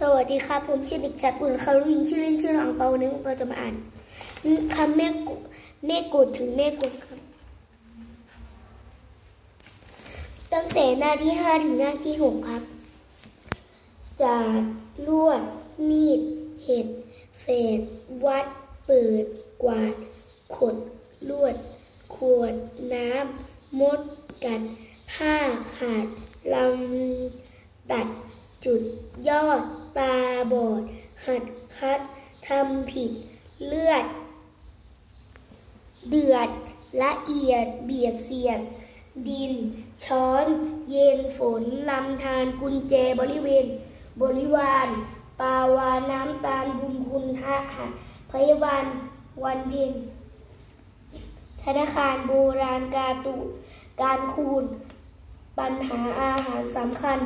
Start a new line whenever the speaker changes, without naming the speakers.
สวัสดีครับ ผมชื่อเด็กชายปุ่นคารุยิงชื่อเล่นชื่อหลังเปาหนึ่งเราจะมาอ่านคำแม่กุแม่กดถึงแม่กดครับ ตั้งแต่หน้าที่ห้าถึงหน้าที่หกครับ จาลวด มีด เห็ดเศษวัด เปิด กวาด ขด ลวด ขวด น้ำมดกัดผ้าขาดลำตัดจุดยอด ตาบอด หัดคัดทำผิดเลือด เดือดละเอียดเบียดเสียด ดิน ช้อน เย็นฝนลำธารกุญแจบริเวณ บริวาร ปาวาน้ำตาลบุญคุณทะหัดพยาบาลวันเพ็ญธนาคารโบราณกาตุ การคูณ ปัญหาอาหารสำคัญ